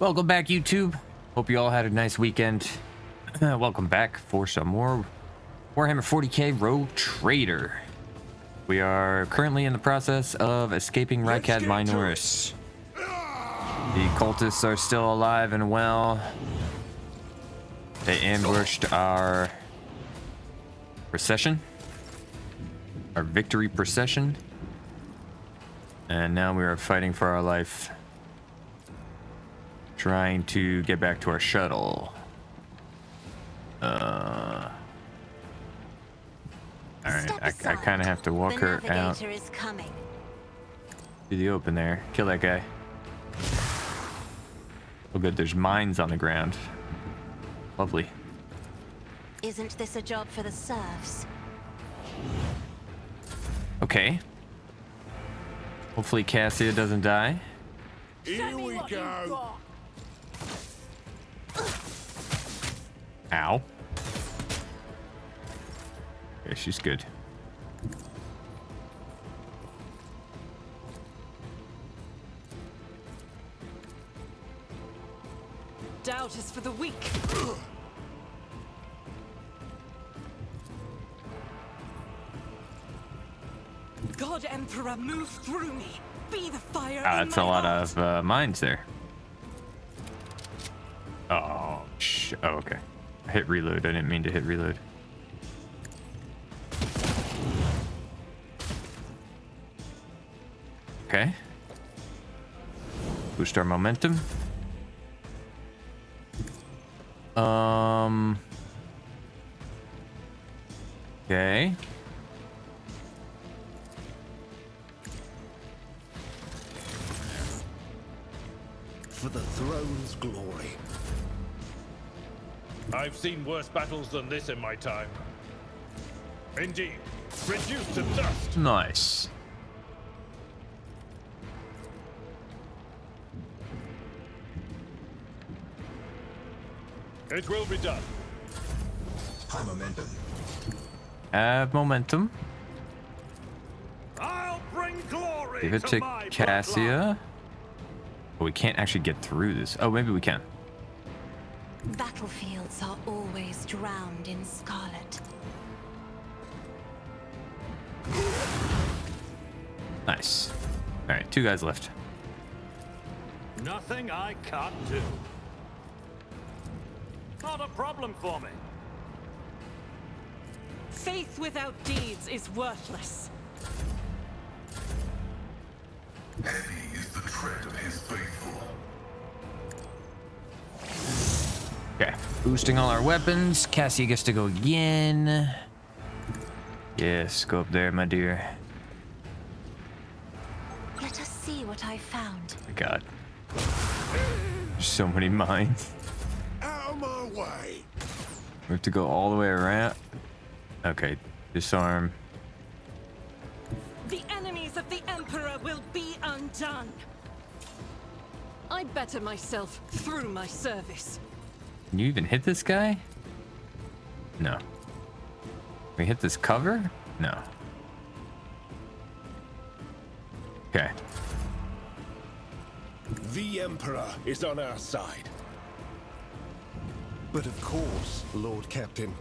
Welcome back, YouTube. Hope you all had a nice weekend. welcome back for some more Warhammer 40k Rogue Trader. We are currently in the process of escaping Rykad Minoris. The cultists are still alive and well. They ambushed our procession, our victory procession, and now we are fighting for our life trying to get back to our shuttle. Uh, all right, I, I kind of have to walk her out is coming. to the open there. Kill that guy. Oh, good. There's mines on the ground. Lovely. Isn't this a job for the serfs? Okay. Hopefully Cassia doesn't die. Here we go. Ow. Yeah, she's good. Doubt is for the weak. God Emperor, move through me. Be the fire. Ah, that's a lot heart. of uh, mines there. Oh, sh oh, okay. I hit reload. I didn't mean to hit reload. Okay. Boost our momentum. Um. Okay. For the throne's glory. I've seen worse battles than this in my time. Indeed, reduced to dust. Nice. It will be done. High momentum. Have momentum. I'll bring glory Give it to, my Cassia. But we can't actually get through this. Oh, maybe we can. Battlefields are always drowned in scarlet. Nice. All right, two guys left. Nothing I can't do. Not a problem for me. Faith without deeds is worthless. Heavy is the tread of his faithful. Okay, boosting all our weapons. Cassie gets to go again. Yes, go up there, my dear. Let us see what I found. Oh my God. There's so many mines. Out of my way. We have to go all the way around. Okay, disarm. The enemies of the Emperor will be undone. I better myself through my service. Can you even hit this guy? No. We hit this cover? No. Okay. The Emperor is on our side. But of course, Lord Captain.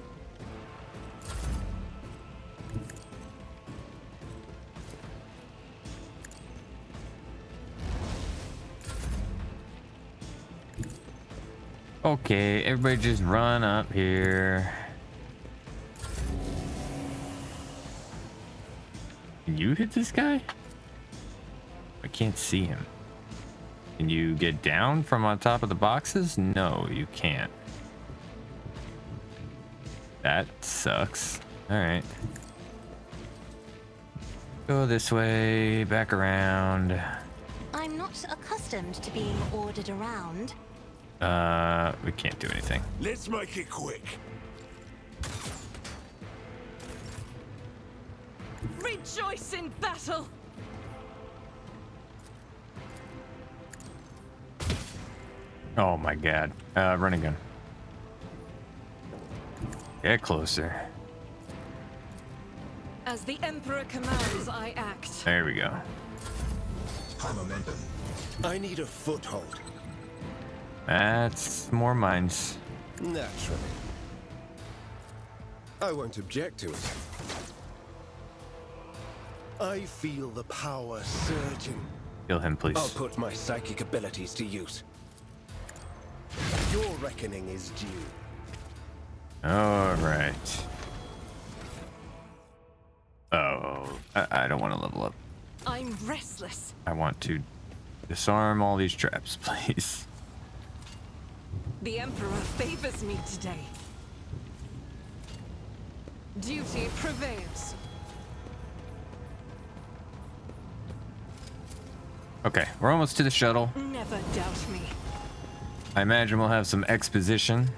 Okay, everybody just run up here. Can you hit this guy? I can't see him. Can you get down from on top of the boxes? No, you can't. That sucks. Alright. Go this way, back around. I'm not accustomed to being ordered around. Uh, we can't do anything. Let's make it quick. Rejoice in battle! Oh my god. Uh, running gun. Get closer. As the Emperor commands, I act. There we go. High momentum. I need a foothold. That's more mines. Naturally. I won't object to it. I feel the power surging. Kill him, please. I'll put my psychic abilities to use. Your reckoning is due. All right. Oh, I, I don't want to level up. I'm restless. I want to disarm all these traps, please. The Emperor favors me today. Duty prevails. Okay, we're almost to the shuttle. Never doubt me. I imagine we'll have some exposition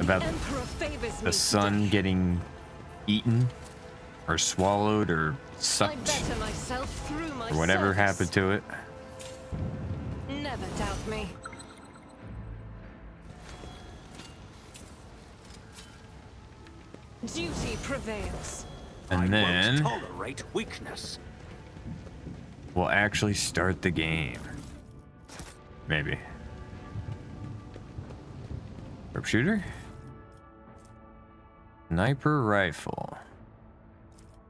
about the Emperor favors me the sun today. getting eaten or swallowed or sucked better myself through my or whatever happened to it. Never doubt me. Duty prevails. And then tolerate weakness. we'll actually start the game. Maybe. Sharpshooter? Sniper rifle.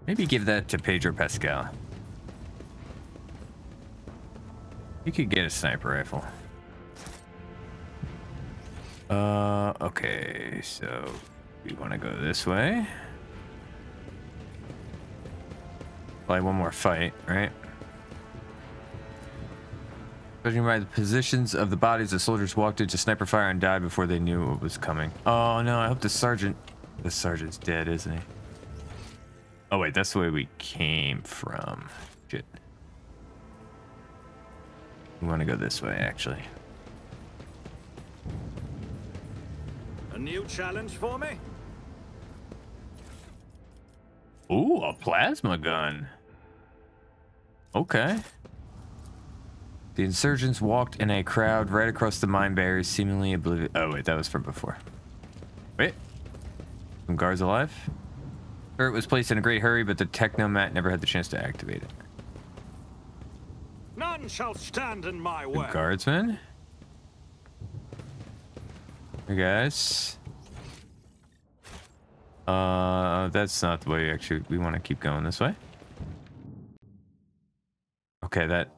Maybe give that to Pedro Pascal. You could get a sniper rifle. Uh, okay, so we want to go this way. Play one more fight, right? Judging by the positions of the bodies, the soldiers walked into sniper fire and died before they knew what was coming. Oh no, I hope the sergeant... The sergeant's dead, isn't he? Oh wait, that's the way we came from. Shit. We want to go this way, actually. A new challenge for me? Ooh, a plasma gun. Okay. The insurgents walked in a crowd right across the mine barriers, seemingly oblivious. Oh, wait, that was from before. Wait. Some guards alive? Turret was placed in a great hurry, but the Technomat never had the chance to activate it. None shall stand in my The way. guardsmen? Hey, guys. Uh, that's not the way, actually. We want to keep going this way. Okay, that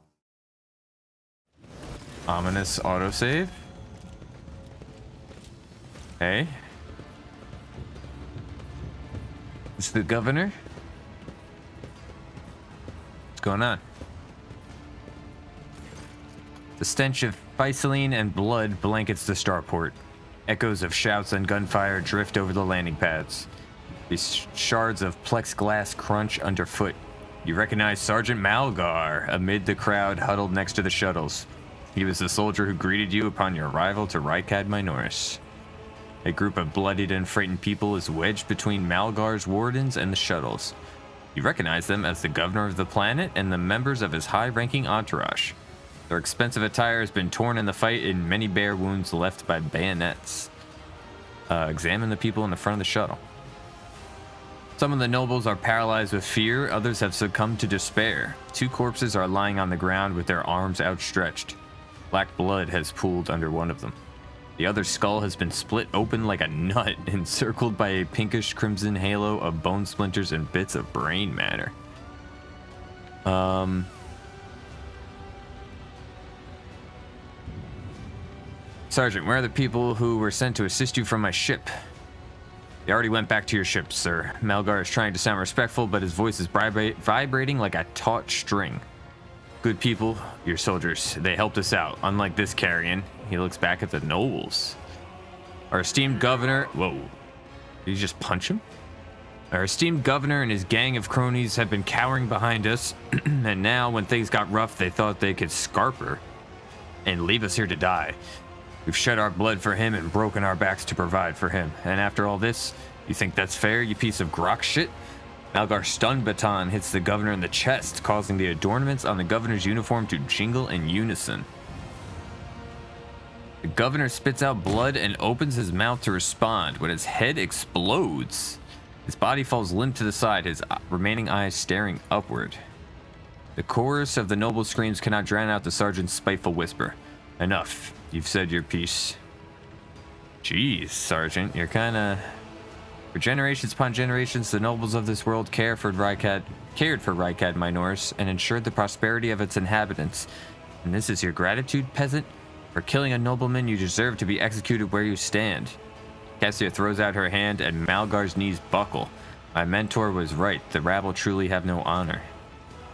ominous autosave. Hey. It's the governor. What's going on? The stench of fyceline and blood blankets the starport. Echoes of shouts and gunfire drift over the landing pads. These shards of plexiglass crunch underfoot. You recognize Sergeant Malgar amid the crowd huddled next to the shuttles. He was the soldier who greeted you upon your arrival to Rykad Minoris. A group of bloodied and frightened people is wedged between Malgar's wardens and the shuttles. You recognize them as the governor of the planet and the members of his high ranking entourage. Their expensive attire has been torn in the fight and many bare wounds left by bayonets. Uh, examine the people in the front of the shuttle. Some of the nobles are paralyzed with fear, others have succumbed to despair. Two corpses are lying on the ground with their arms outstretched. Black blood has pooled under one of them. The other skull has been split open like a nut, encircled by a pinkish crimson halo of bone splinters and bits of brain matter. Um, Sergeant, where are the people who were sent to assist you from my ship? They already went back to your ship, sir. Malgar is trying to sound respectful, but his voice is vibra- vibrating like a taut string. Good people, your soldiers, they helped us out. Unlike this carrion, he looks back at the nobles. Our esteemed governor. Whoa. Did you just punch him? Our esteemed governor and his gang of cronies have been cowering behind us, and now, when things got rough, they thought they could scarper and leave us here to die. We've shed our blood for him and broken our backs to provide for him. And after all this, you think that's fair, you piece of grox shit? Malgar's stun baton hits the governor in the chest, causing the adornments on the governor's uniform to jingle in unison. The governor spits out blood and opens his mouth to respond when his head explodes. His body falls limp to the side, his remaining eyes staring upward. The chorus of the noble screams cannot drown out the sergeant's spiteful whisper. Enough. You've said your piece. Jeez, Sergeant, you're kinda... For generations upon generations, the nobles of this world care for Rykad, cared for Rykad Minors and ensured the prosperity of its inhabitants. And this is your gratitude, peasant? For killing a nobleman, you deserve to be executed where you stand. Cassia throws out her hand and Malgar's knees buckle. My mentor was right. The rabble truly have no honor.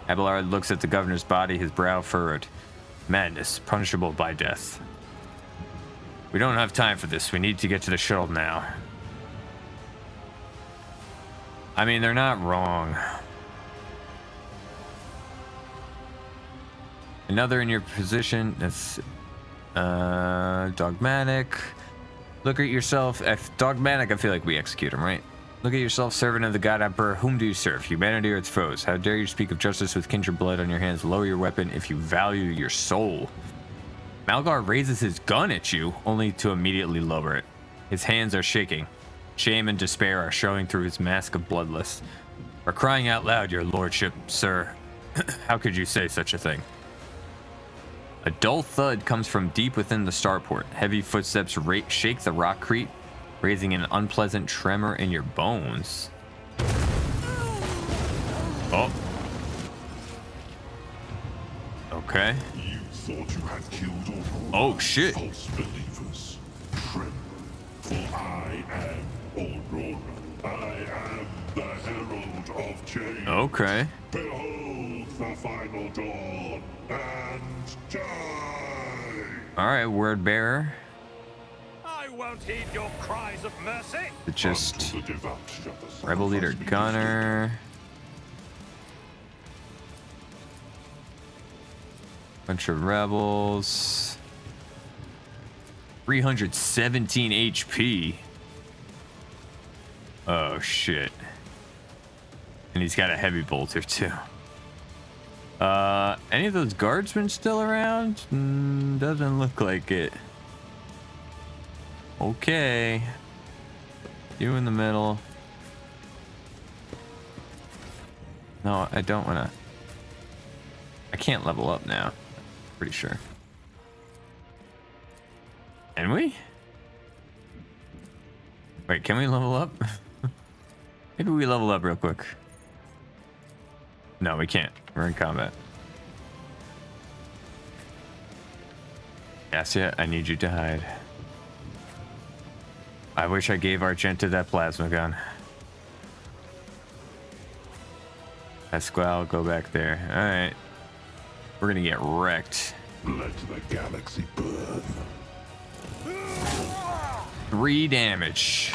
Abelard looks at the governor's body, his brow furrowed. Madness, punishable by death. We don't have time for this. We need to get to the shuttle now. I mean, they're not wrong. Another in your position. That's uh, dogmatic. Look at yourself. If dogmatic, I feel like we execute him, right? Look at yourself, servant of the God Emperor. Whom do you serve? Humanity or its foes? How dare you speak of justice with kindred blood on your hands? Lower your weapon if you value your soul. Malgar raises his gun at you, only to immediately lower it. His hands are shaking. Shame and despair are showing through his mask of bloodless. For crying out loud, your lordship, sir. How could you say such a thing? A dull thud comes from deep within the starport. Heavy footsteps shake the rockcrete, raising an unpleasant tremor in your bones. Oh. Okay. You thought you had killed Oh, shit. false believers. Tremble, for I am Aurora. I am the herald of change. Okay. Behold the final dawn and die. All right, word bearer. I won't heed your cries of mercy. Just the devout shall the rebel leader Gunner. Bunch of rebels. 317 HP. Oh shit. And he's got a heavy bolter too. Uh, any of those guardsmen still around? Mm, doesn't look like it. Okay. You in the middle. No, I don't want to. I can't level up now. Pretty sure. Can we? Wait, can we level up? Maybe we level up real quick. No, we can't. We're in combat. Cassia, I need you to hide. I wish I gave Argenta that plasma gun. Pasquale, go back there. Alright. We're gonna get wrecked. Let the galaxy burn. Three damage.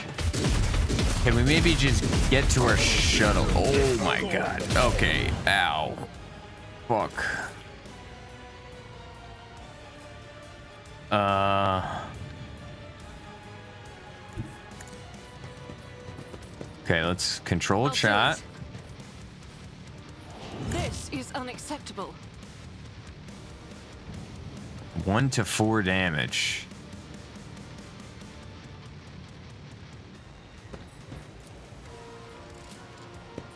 Can we maybe just get to our shuttle? Oh my god. Okay. Ow. Fuck. Uh. Okay, let's control chat. This is unacceptable. One to four damage.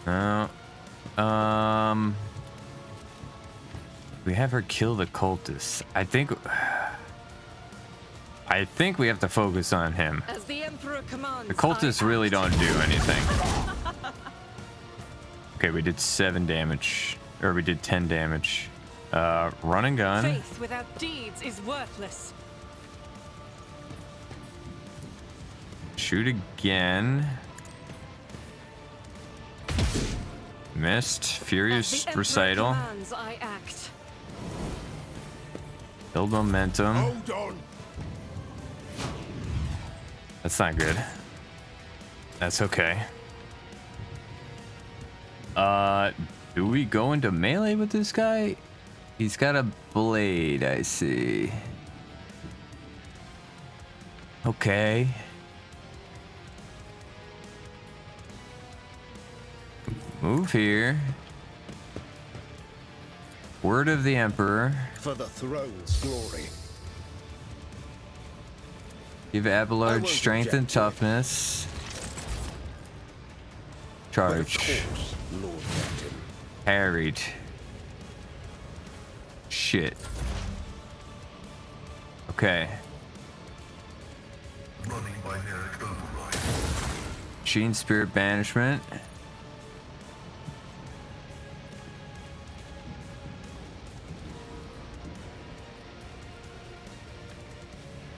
No. Um. We have her kill the cultists. I think. I think we have to focus on him. As the Emperor commands. The cultists I really don't do anything. Okay, we did seven damage. Or we did 10 damage. Uh, run and gun. Faith without deeds is worthless. Shoot again. Missed. Furious recital. commands, I act. Build momentum. Hold on. That's not good. That's okay. Uh, do we go into melee with this guy? He's got a blade, I see. Okay. Move here. Word of the Emperor. For the throne's glory. Give Abelard strength and object to it. toughness. Charge. Harried. Shit. Okay. Running override. Machine Spirit Banishment.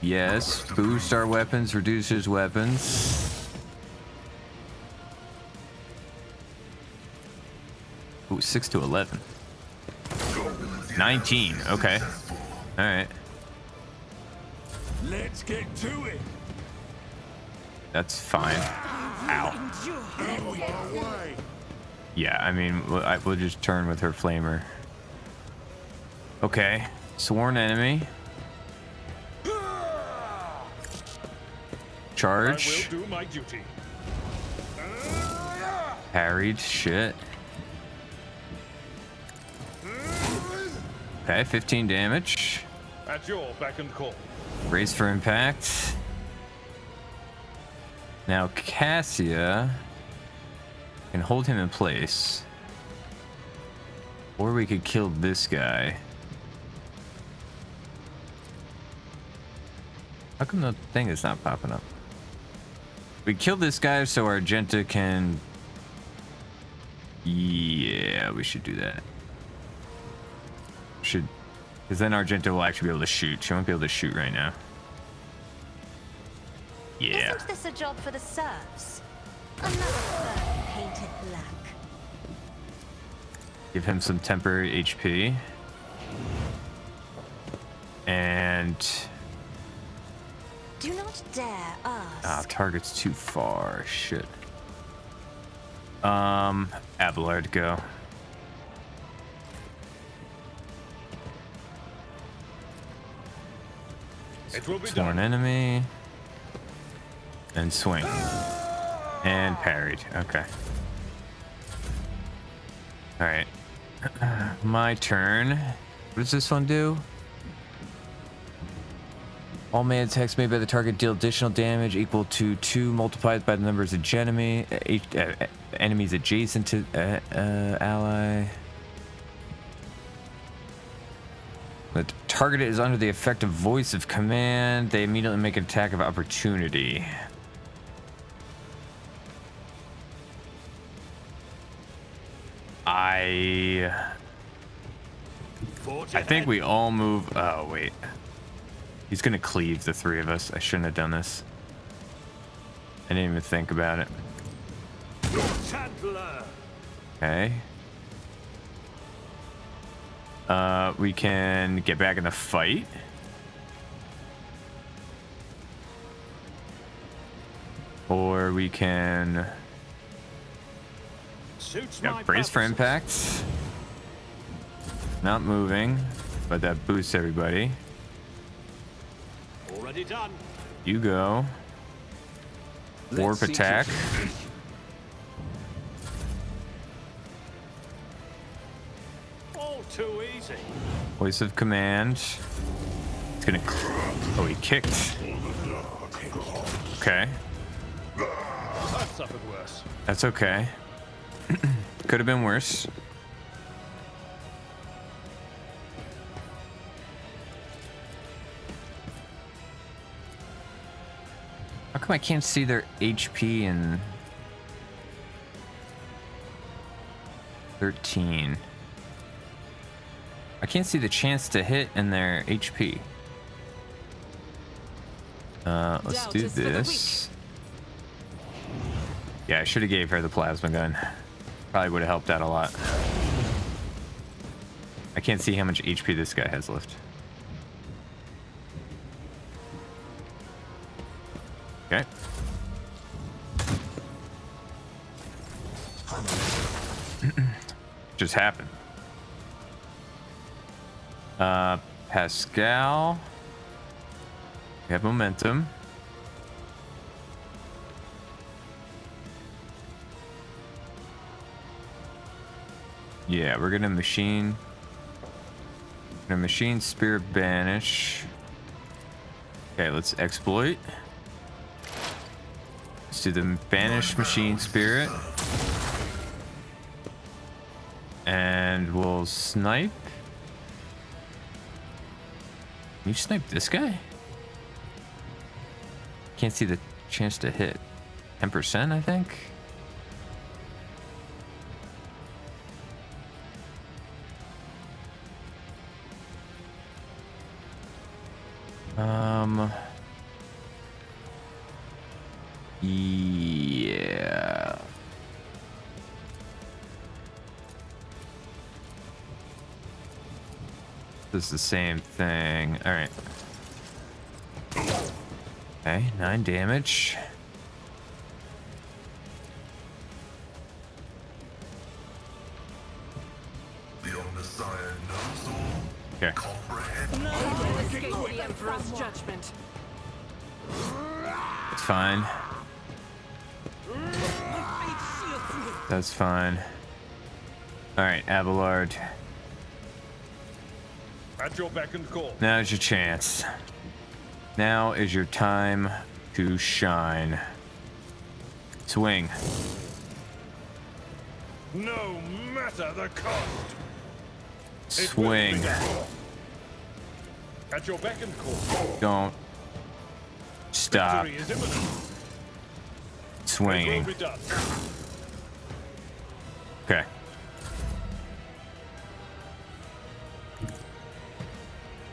Yes, boost our weapons, reduces weapons. Ooh, 6 to 11. 19, okay. Alright, Let's get to it. that's fine. Ow. Yeah, I mean, we'll, I, we'll just turn with her flamer. Okay, sworn enemy. Charge. will do my duty. Parried. Shit. Okay, 15 damage. At your beck and call. Raise for impact. Now Cassia can hold him in place. Or we could kill this guy. How come the thing is not popping up? We kill this guy so Argenta can... Yeah, we should do that. Should... Because then Argenta will actually be able to shoot. She won't be able to shoot right now. Yeah. Isn't this a job for the serfs? Another painted black. Give him some temporary HP. And... Do not dare ask. Ah, target's too far. Shit. Um, Abelard, go. It will be Sworn done. enemy. And swing. And parried. Okay. Alright. My turn. What does this one do? All melee attacks made by the target deal additional damage equal to 2 multiplied by the numbers of enemy, uh, uh, uh, enemies adjacent to uh, uh, ally. The target is under the effect of voice of command. They immediately make an attack of opportunity. I I think we all move. Oh wait, he's gonna cleave the three of us. I shouldn't have done this. I didn't even think about it. Okay. Uh, we can get back in the fight. Or we can Suits yeah, brace for impact. Not moving, but that boosts everybody. Already done. You go. Warp attack. All too easy. Voice of command. It's gonna. Oh, he kicked. Okay. I've suffered worse. That's okay. Could have been worse. Come I can't see their HP in 13? I can't see the chance to hit in their HP. Uh, let's Doubt do is for the weak. this. Yeah, I should have gave her the plasma gun. Probably would have helped out a lot. I can't see how much HP this guy has left. Okay. Just happened. Uh, Pasqal. We have momentum. Yeah, we're gonna machine. Gonna machine spirit banish. Okay, let's exploit. Let's do the banish machine spirit. And we'll snipe. you snipe this guy? Can't see the chance to hit. 10%, I think? Um. Is the same thing. All right. Okay, nine damage. Okay. It's fine. That's fine. All right, Abelard. Your beck and call. Now's your chance. Now is your time to shine. Swing. No matter the cost. Swing. At your beck and call. Don't stop Victory is imminent. It will swinging. Okay.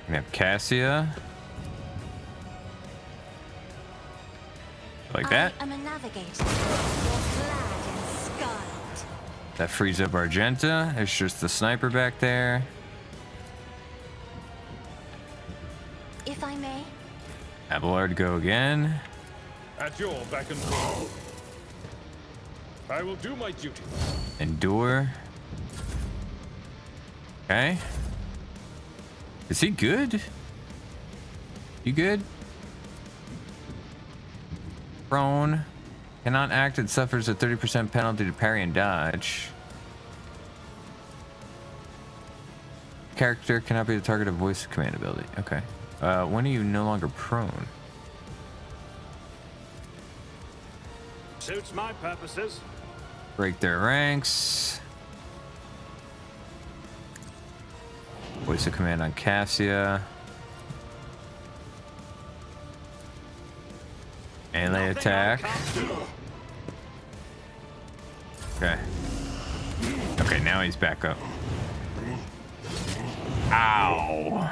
We have Cassia. Like that. I am a navigator. You're clad in scarlet. That frees up Argenta. It's just the sniper back there. If I may, Abelard go again. At your beck and call. I will do my duty. Endure. Okay. Is he good? You good? Prone. Cannot act. It suffers a 30% penalty to parry and dodge. Character cannot be the target of voice command ability. Okay. Uh, when are you no longer prone? Suits my purposes. Break their ranks. Voice of command on Cassia. Melee attack. Okay. Okay, now he's back up. Ow.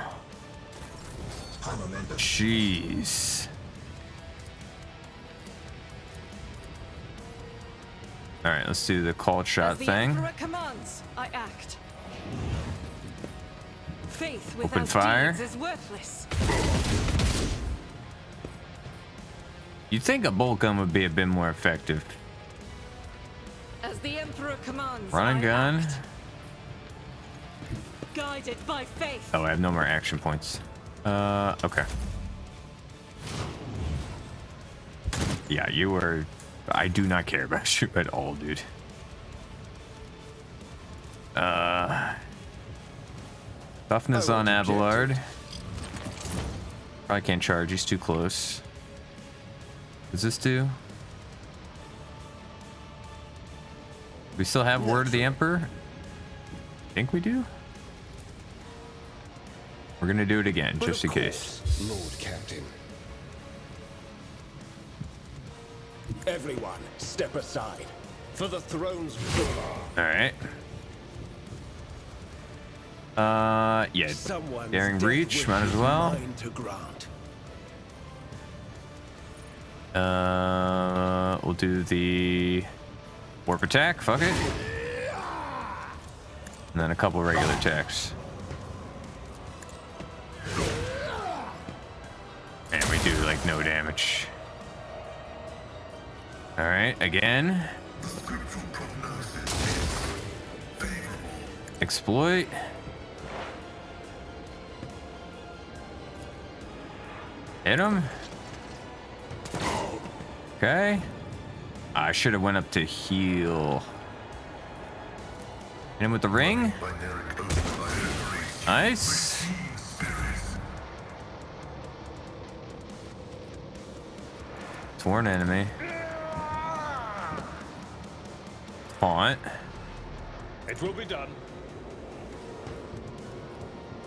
Jeez. All right, let's do the call shot the thing. Commands, I act. Faith Open fire. is worthless. You'd think a bolt gun would be a bit more effective. As the Emperor commands, Run and gun. act. Guided by faith. Oh, I have no more action points. Uh, okay. Yeah, you were. I do not care about you at all, dude. Uh. Toughness I on Abelard. Probably can't charge, he's too close. Does this do? We still have Word of the Emperor? I think we do? We're gonna do it again, But just in of case. Lord Captain. Everyone, step aside. For the throne's Alright. Uh, yeah. Someone's Daring Breach, might as well. Uh, we'll do the warp attack. Fuck it. And then a couple regular attacks. And we do like no damage. All right, again. Exploit. Hit him. Okay. I should have went up to heal. Hit him with the ring. Nice. Torn enemy. Taunt. It will be done.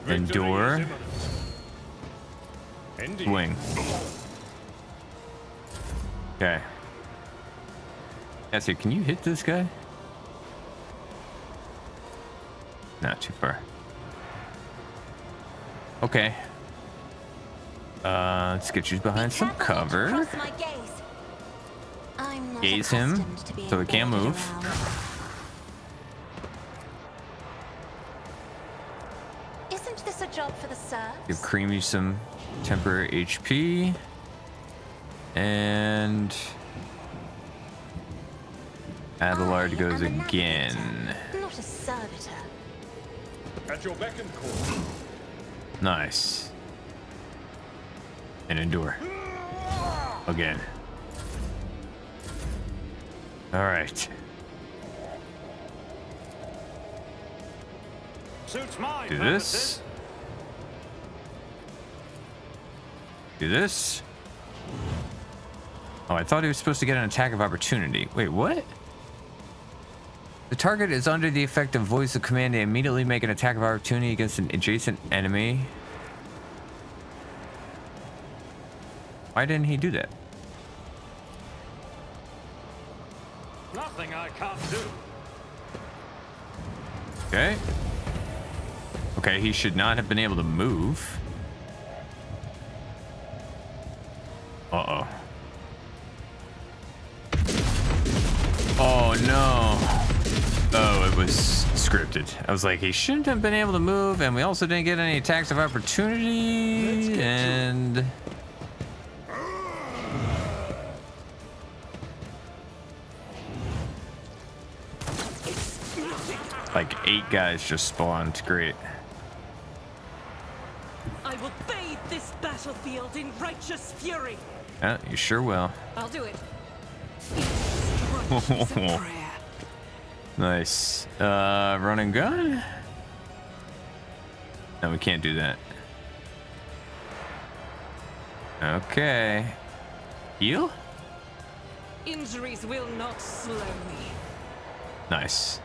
Endure. Is. Indeed. Swing. Okay. Cassie, can you hit this guy? Not too far. Okay. Uh, let's get you behind some Careful not cover. my gaze. I'm not Gaze him, accustomed to being so he can't move. Isn't this a job for the Give? Creamy some temporary HP. And Abelard I goes again. Not a servitor. At your beck and call. Nice. And endure. Again. All right. Suits my Do purposes. this. Do this. Oh, I thought he was supposed to get an attack of opportunity. Wait, what? The target is under the effect of voice of command to immediately make an attack of opportunity against an adjacent enemy. Why didn't he do that? Nothing I can't do. Okay. Okay, he should not have been able to move. I was like, he shouldn't have been able to move, and we also didn't get any attacks of opportunity, and... Like, eight guys just spawned. Great. I will bathe this battlefield in righteous fury. Yeah, you sure will. I'll do it. Nice. Uh, run and gun? No, we can't do that. Okay. Heal? Injuries will not slow me. Nice.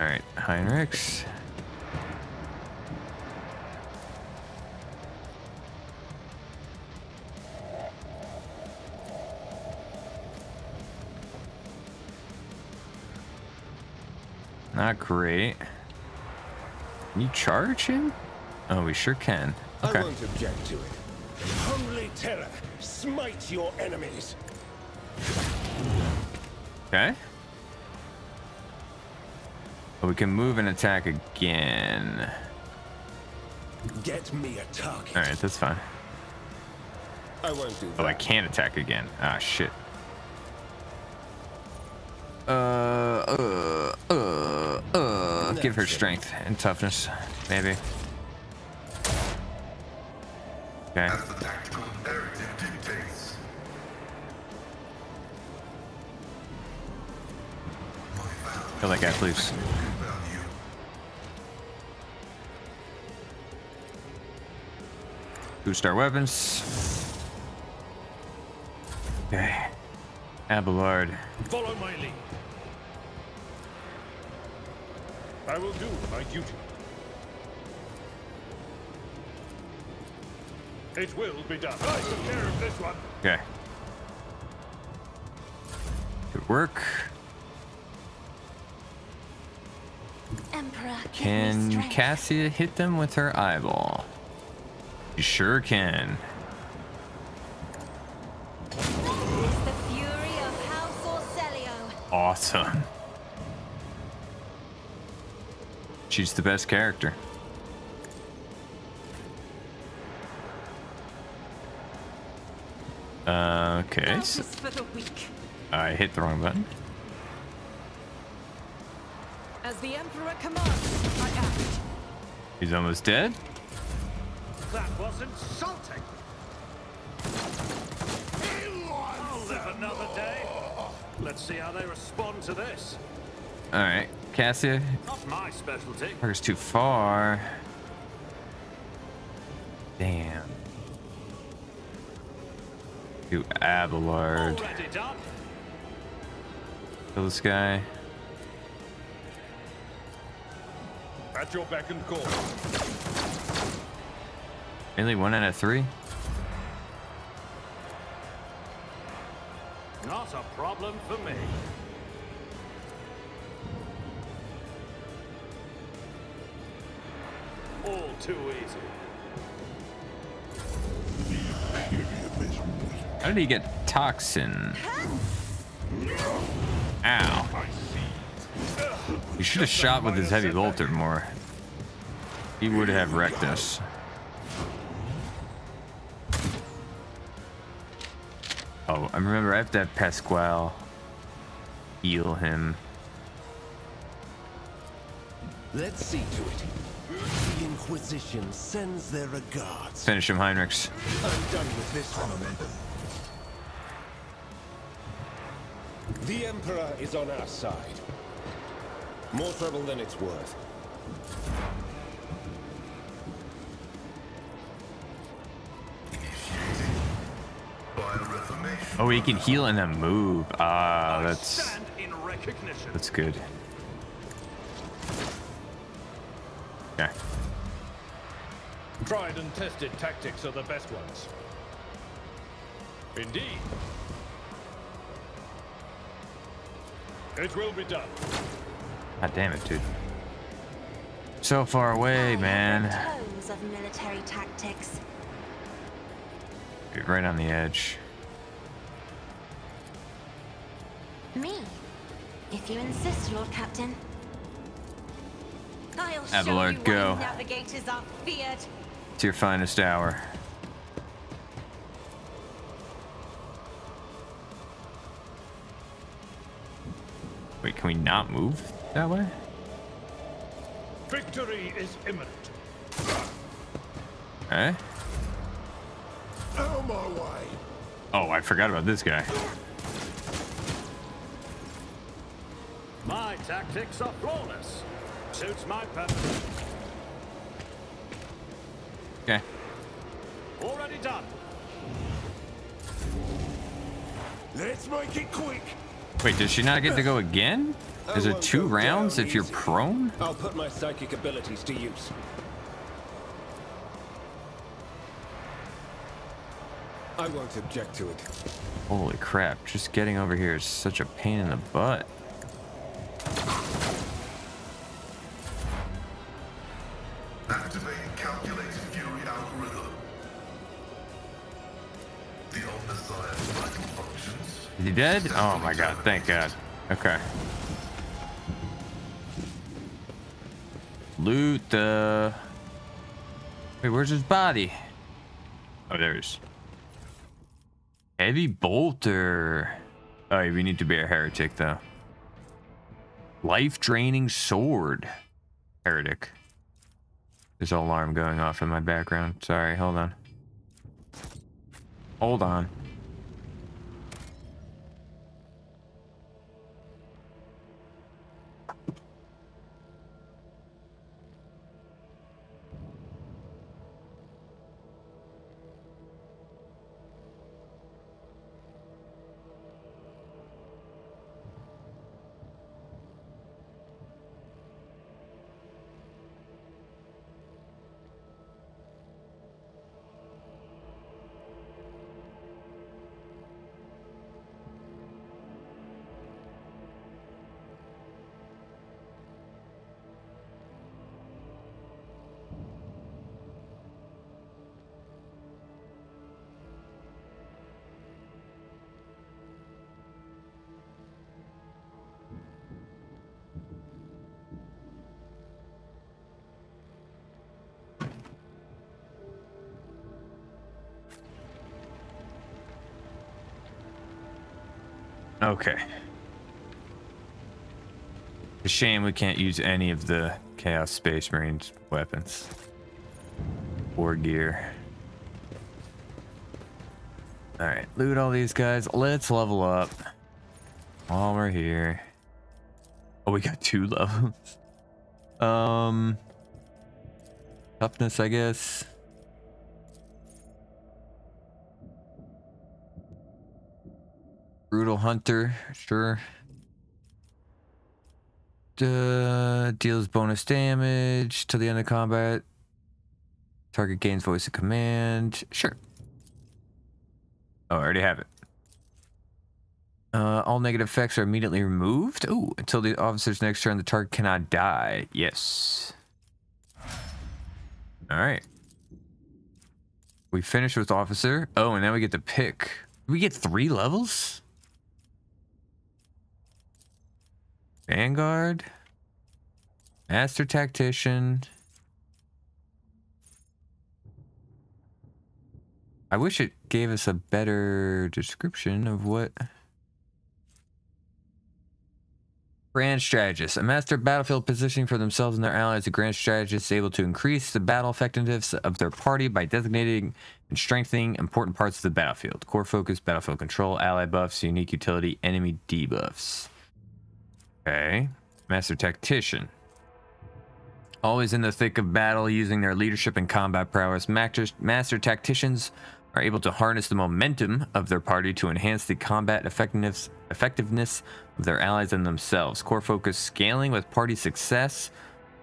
Alright, Heinrix. Not great. Can you charge him? Oh, we sure can. I Okay. won't object to it. Holy terror, smite your enemies. Okay. But we can move and attack again. Get me a target. Alright, that's fine. I won't do that. Oh, I can't attack again. Ah, shit. Uh. Give her strength and toughness, maybe. Okay. As the tactical imperative dictates. Kill that guy, please. Value. Boost our weapons. Okay. Abelard. Follow my lead. I will do my duty. It will be done. I took care of this one. Okay. Good work. Emperor, Can. Cassia hit them with her eyeball? You sure can. The fury of House Orsellio. Awesome. She's the best character. Uh, okay, so Justice for the weak. I hit the wrong button. As the Emperor commands, I act. He's almost dead. That was insulting. I'll live another day. Let's see how they respond to this. All right, Cassia, Not my specialty. Parker's too far. Damn. To Abelard. Kill this guy. At your beck and call. Only one out of three? Not a problem for me. Too easy. How did he get toxin? Ow. He should have shot with his heavy bolter more. He would have wrecked us. Oh, I remember I have to have Pasqal heal him. Let's see to it. The Inquisition sends their regards. Finish him, Heinrix. I'm done with this one. The Emperor is on our side. More trouble than it's worth. Oh, he can heal and then move. Ah, I that's stand in recognition. that's good. Okay. Tried and tested tactics are the best ones. Indeed. It will be done. God damn it, dude. So far away, I man. have read tomes of military tactics. Dude, right on the edge. Me, if you insist, Lord Captain. I'll show Abelard, you why go. navigators are feared. It's your finest hour. Wait, can we not move that way? Victory is imminent. Eh? Out my way. Oh, I forgot about this guy. My tactics are flawless. Suits my purpose. Okay. Already done. Let's make it quick. Wait, does she not get to go again? Oh, is it two rounds if you're prone? I'll put my psychic abilities to use. I won't object to it. Holy crap, just getting over here is such a pain in the butt. He dead? Oh my god, thank god. Okay. Loot the... Wait, where's his body? Oh, there he is. Heavy bolter. Oh, we need to be a heretic, though. Life-draining sword. Heretic. There's an alarm going off in my background. Sorry, hold on. Hold on. Okay. A shame we can't use any of the Chaos Space Marines weapons or gear. Alright, loot all these guys. Let's level up while we're here. Oh, we got two levels. Um, toughness, I guess. Hunter, sure. Uh, deals bonus damage till the end of combat. Target gains voice of command. Sure. Oh, I already have it. Uh, all negative effects are immediately removed. Ooh, until the officer's next turn, the target cannot die. Yes. All right. We finished with officer. Oh, and now we get to pick. We get three levels? Vanguard. Master Tactician. I wish it gave us a better description of what... Grand Strategist. A master battlefield positioning for themselves and their allies, a Grand Strategist is able to increase the battle effectiveness of their party by designating and strengthening important parts of the battlefield. Core focus, battlefield control, ally buffs, unique utility, enemy debuffs. Okay. Master Tactician. Always in the thick of battle, using their leadership and combat prowess, master, tacticians are able to harness the momentum of their party to enhance the combat effectiveness effectiveness of their allies and themselves. Core focus scaling with party success,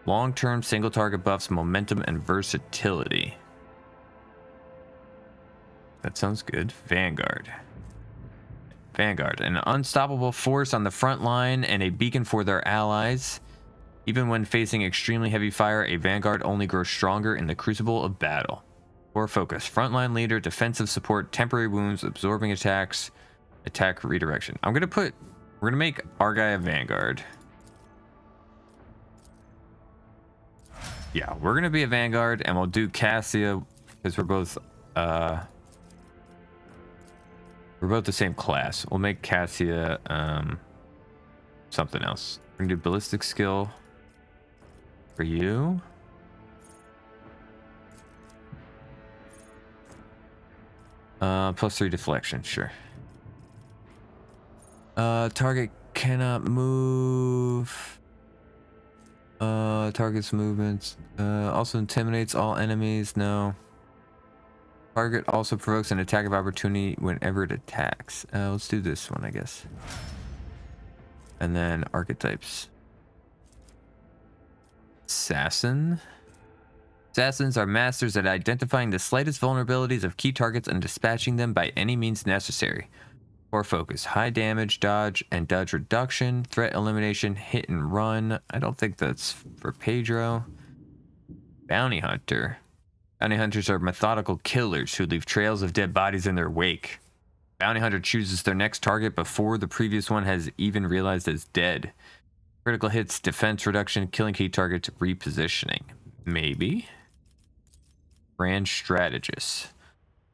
long-term single target buffs, momentum, and versatility. That sounds good. Vanguard. Vanguard, an unstoppable force on the front line and a beacon for their allies. Even when facing extremely heavy fire, a Vanguard only grows stronger in the crucible of battle. Core focus, frontline leader, defensive support, temporary wounds, absorbing attacks, attack redirection. I'm gonna put, we're gonna make our guy a Vanguard. Yeah, we're gonna be a Vanguard and we'll do Cassia because we're both, uh, we're both the same class. We'll make Cassia, um, something else. We're gonna do ballistic skill for you. Uh, plus three deflection, sure. Uh, target cannot move. Uh, target's movements. Uh, also intimidates all enemies. No. Target also provokes an attack of opportunity whenever it attacks. Uh, let's do this one, I guess. And then archetypes. Assassin. Assassins are masters at identifying the slightest vulnerabilities of key targets and dispatching them by any means necessary. Core focus, high damage, dodge, and dodge reduction, threat elimination, hit and run. I don't think that's for Pedro. Bounty Hunter. Bounty Hunters are methodical killers who leave trails of dead bodies in their wake. Bounty Hunter chooses their next target before the previous one has even realized it's dead. Critical hits, defense reduction, killing key targets, repositioning. Maybe. Grand Strategist.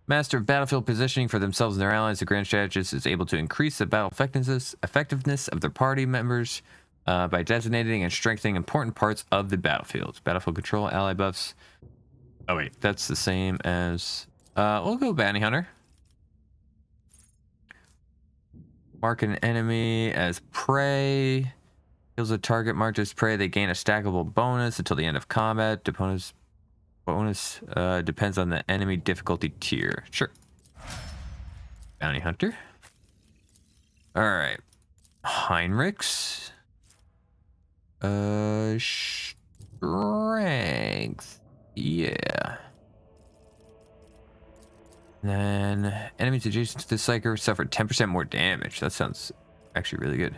Master of battlefield positioning for themselves and their allies, the Grand Strategist is able to increase the battle effectiveness, effectiveness of their party members uh, by designating and strengthening important parts of the battlefield. Battlefield control, ally buffs. Oh wait, that's the same as... Uh, we'll go Bounty Hunter. Mark an enemy as prey. Kills a target marked as prey. They gain a stackable bonus until the end of combat. Opponent's bonus uh, depends on the enemy difficulty tier. Sure. Bounty Hunter. All right. Heinrix. Uh, strength. Yeah. then enemies adjacent to the psyker suffer 10% more damage. That sounds actually really good.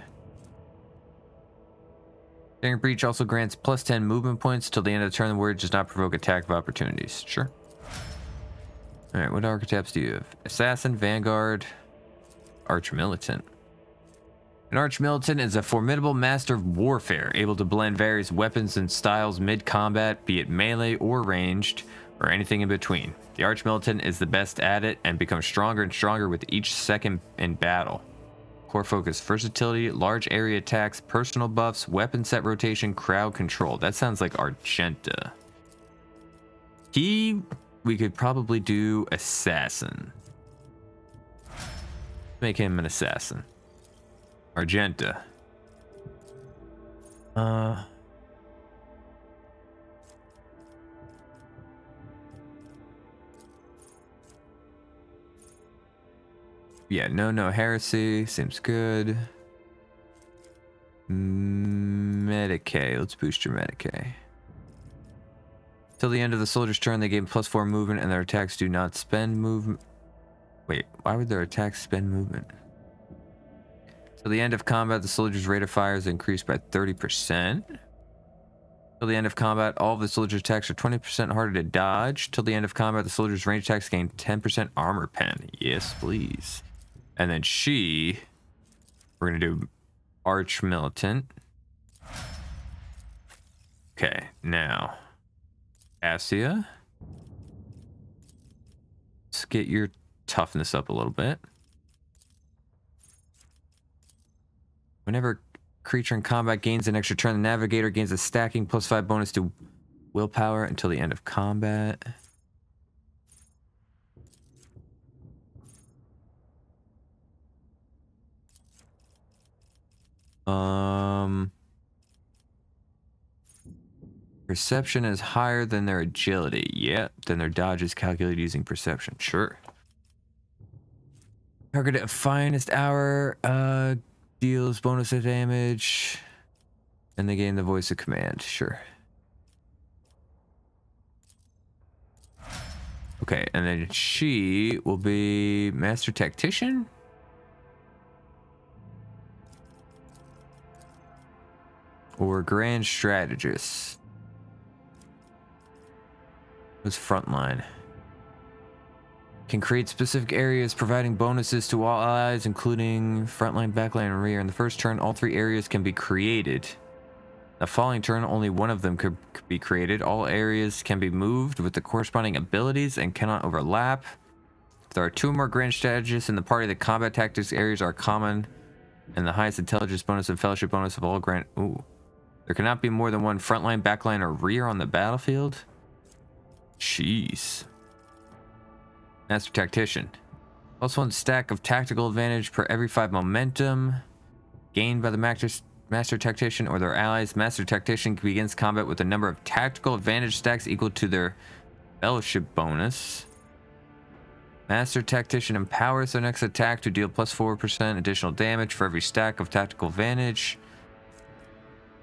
Daring Breach also grants plus 10 movement points till the end of the turn. The word does not provoke attack of opportunities. Sure. Alright, what archetypes do you have? Assassin, Vanguard, Arch Militant. An Arch Militant is a formidable master of warfare, able to blend various weapons and styles mid-combat, be it melee or ranged, or anything in between. The Arch Militant is the best at it and becomes stronger and stronger with each second in battle. Core focus, versatility, large area attacks, personal buffs, weapon set rotation, crowd control. That sounds like Argenta. He, we could probably do assassin. Make him an assassin. Argenta. Uh... Yeah, no, no heresy. Seems good. Medicae. Let's boost your Medicae. Till the end of the soldier's turn, they gain plus four movement and their attacks do not spend movement. Wait, why would their attacks spend movement? Till the end of combat, the soldier's rate of fire is increased by 30%. Till the end of combat, all of the soldier's attacks are 20% harder to dodge. Till the end of combat, the soldier's range attacks gain 10% armor pen. Yes, please. And then she, we're going to do Arch Militant. Okay, now, Cassia. Let's get your toughness up a little bit. Whenever creature in combat gains an extra turn, the navigator gains a stacking plus five bonus to willpower until the end of combat. Um, perception is higher than their agility. Yeah, then their dodge is calculated using perception. Sure. Target at finest hour uh, deals bonus of damage, and they gain the voice of command. Sure. Okay, and then she will be master tactician. Or grand strategist. Who's frontline? Can create specific areas providing bonuses to all allies, including frontline, backline, and rear. In the first turn, all three areas can be created. The following turn, only one of them could, be created. All areas can be moved with the corresponding abilities and cannot overlap. If there are two or more grand strategists in the party, the combat tactics areas are common, and the highest intelligence bonus and fellowship bonus of all grand. Ooh. There cannot be more than one frontline, backline, or rear on the battlefield. Jeez. Master Tactician. Plus one stack of tactical advantage per every five momentum gained by the Master, Master Tactician or their allies. Master Tactician begins combat with a number of tactical advantage stacks equal to their fellowship bonus. Master Tactician empowers their next attack to deal plus 4% additional damage for every stack of tactical advantage.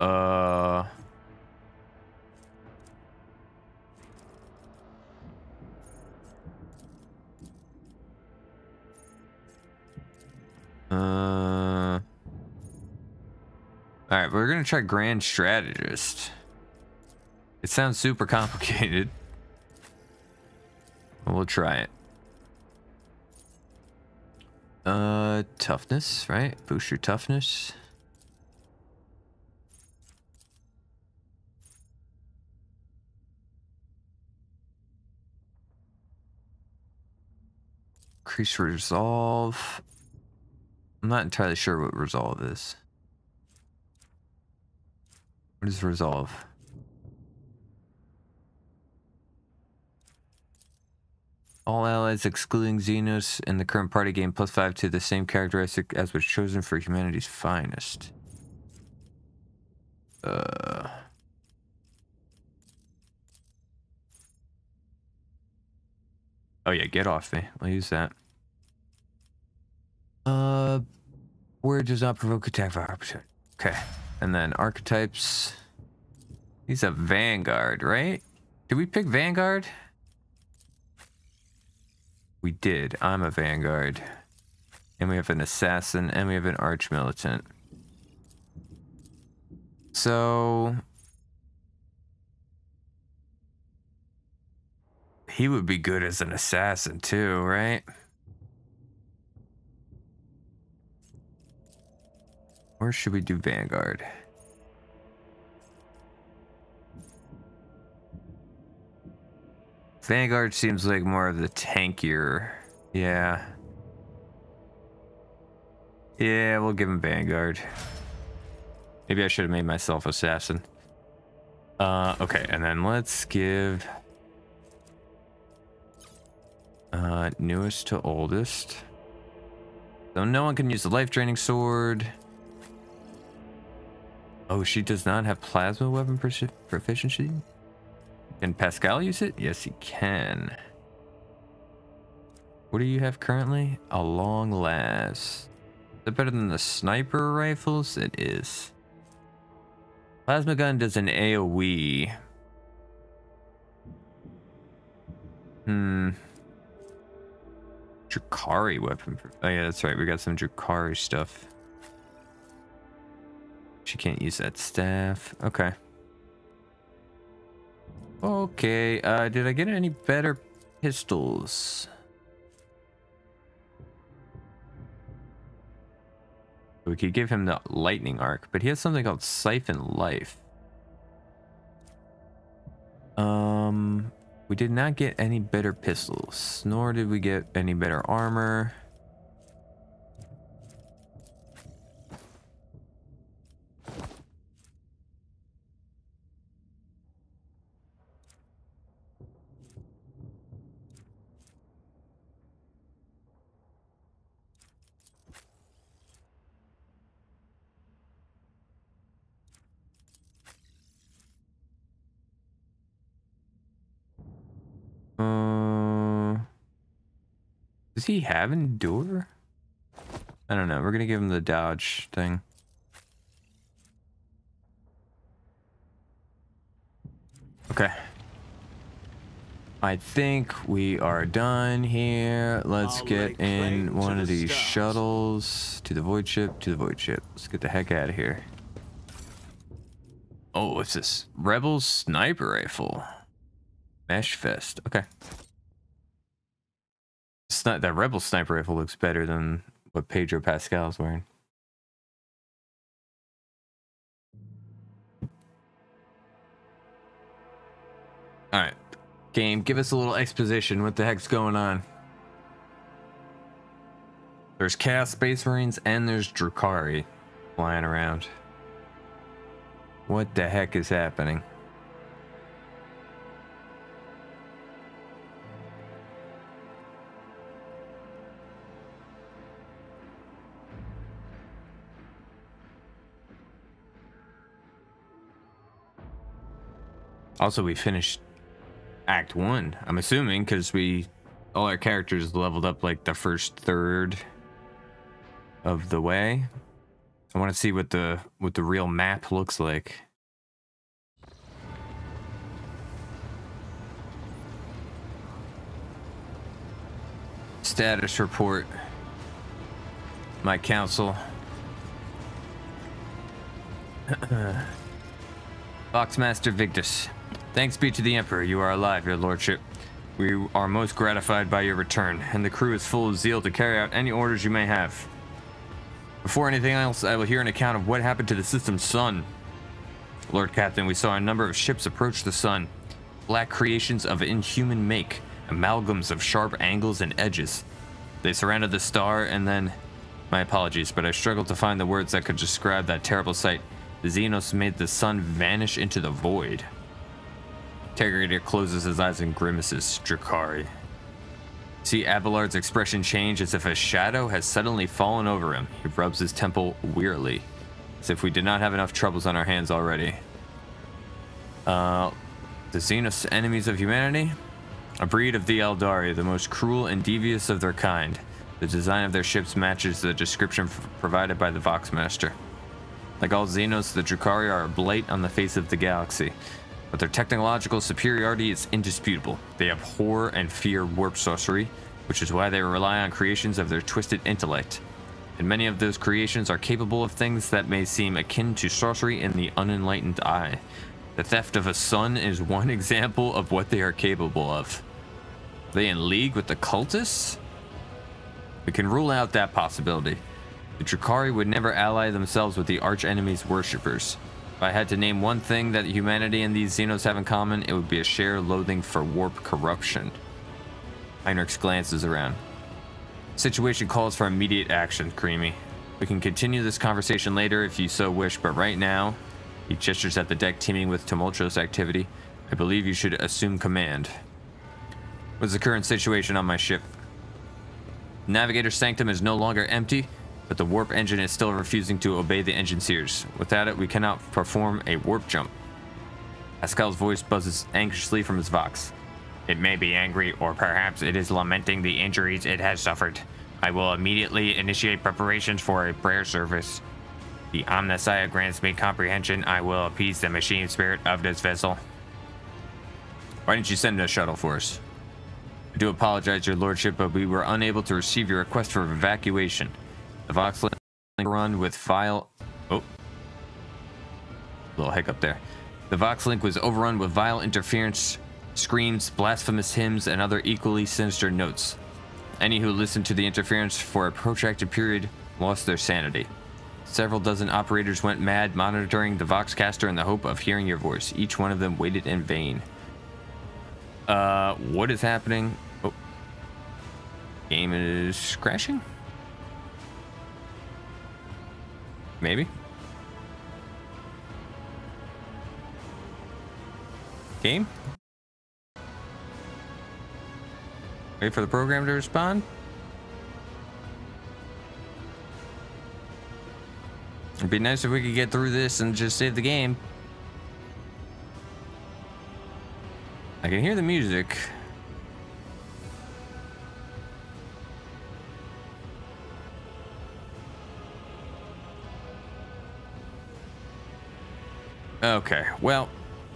Uh. Uh. All right, we're gonna try Grand Strategist. It sounds super complicated. We'll try it. Uh, toughness, right? Boost your toughness. Increase resolve. I'm not entirely sure what resolve is. What is resolve? All allies excluding Xenos in the current party gain plus five to the same characteristic as was chosen for humanity's finest. Uh. Oh yeah, get off me. I'll use that. Uh, word does not provoke attack for opportunity. Okay, and then archetypes. He's a vanguard, right? Did we pick vanguard? We did. I'm a vanguard. And we have an assassin, and we have an arch militant. So... He would be good as an assassin too, right? Or should we do Vanguard? Vanguard seems like more of the tankier. Yeah. Yeah, we'll give him Vanguard. Maybe I should have made myself Assassin. Uh, okay, and then let's give... Uh, newest to oldest. So no one can use the life draining sword. Oh, she does not have plasma weapon proficiency? Can Pasqal use it? Yes, he can. What do you have currently? A long-las. Is that better than the sniper rifles? It is. Plasma gun does an AoE. Hmm. Drukhari weapon. Oh yeah, that's right. We got some Drukhari stuff. She can't use that staff. Okay. Okay. Uh, did I get any better pistols? We could give him the lightning arc, but he has something called Siphon Life. Um, we did not get any better pistols, nor did we get any better armor. Have endure? I don't know. We're gonna give him the dodge thing. Okay. I think we are done here. Let's I'll get in one of the these stars. shuttles to the void ship, to the void ship. Let's get the heck out of here. Oh, it's this rebel sniper rifle. Mesh Fest. Okay. Sni- that Rebel sniper rifle looks better than what Pedro Pascal's wearing. All right. Game, give us a little exposition. What the heck's going on? There's Chaos Space Marines and there's Drukhari flying around. What the heck is happening? Also, we finished Act 1. I'm assuming because we all our characters leveled up like the first third of the way. I want to see what the what the real map looks like. Status report. My council. Voxmaster Victus. Thanks be to the Emperor, you are alive, your lordship. We are most gratified by your return, and the crew is full of zeal to carry out any orders you may have. Before anything else, I will hear an account of what happened to the system's sun. Lord Captain, we saw a number of ships approach the sun. Black creations of inhuman make, amalgams of sharp angles and edges. They surrounded the star and then... My apologies, but I struggled to find the words that could describe that terrible sight. The Xenos made the sun vanish into the void. Interrogator closes his eyes and grimaces. Drukhari. See Abelard's expression change as if a shadow has suddenly fallen over him. He rubs his temple wearily, as if we did not have enough troubles on our hands already. Uh, the Xenos enemies of humanity? A breed of the Aeldari, the most cruel and devious of their kind. The design of their ships matches the description provided by the Voxmaster. Like all Xenos, the Drukhari are a blight on the face of the galaxy. But their technological superiority is indisputable. They abhor and fear warp sorcery, which is why they rely on creations of their twisted intellect. And many of those creations are capable of things that may seem akin to sorcery in the unenlightened eye. The theft of a sun is one example of what they are capable of. Are they in league with the cultists? We can rule out that possibility. The Drukhari would never ally themselves with the archenemy's worshippers. If I had to name one thing that humanity and these Xenos have in common, it would be a shared loathing for warp corruption. Heinrix glances around. Situation calls for immediate action, Creamy. We can continue this conversation later if you so wish, but right now, he gestures at the deck teeming with tumultuous activity. I believe you should assume command. What's the current situation on my ship? Navigator Sanctum is no longer empty, but the warp engine is still refusing to obey the enginseers. Without it, we cannot perform a warp jump. Pasqal's voice buzzes anxiously from his vox. It may be angry, or perhaps it is lamenting the injuries it has suffered. I will immediately initiate preparations for a prayer service. The Omnissiah grants me comprehension. I will appease the machine spirit of this vessel. Why didn't you send a shuttle for us? I do apologize, your lordship, but we were unable to receive your request for evacuation. The Vox link run with file... Oh. Little hiccup there. The Vox link was overrun with vile interference, screams, blasphemous hymns, and other equally sinister notes. Any who listened to the interference for a protracted period lost their sanity. Several dozen operators went mad monitoring the Voxcaster in the hope of hearing your voice. Each one of them waited in vain. Uh, what is happening? Oh. Game is crashing? Maybe. Game? Wait for the program to respond? It'd be nice if we could get through this and just save the game. I can hear the music. Okay, well,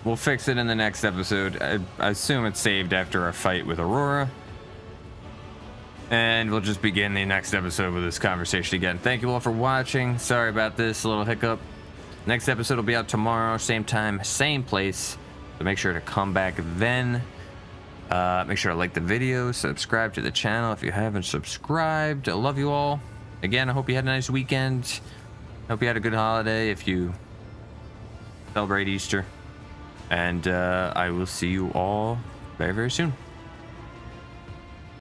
we'll fix it in the next episode. I, I assume it's saved after a fight with Aurora. And we'll just begin the next episode with this conversation again. Thank you all for watching. Sorry about this little hiccup. Next episode will be out tomorrow, same time, same place. So make sure to come back then. Uh, make sure to like the video, subscribe to the channel if you haven't subscribed. I love you all. Again, I hope you had a nice weekend. Hope you had a good holiday if you celebrate Easter. And uh, I will see you all very, very soon.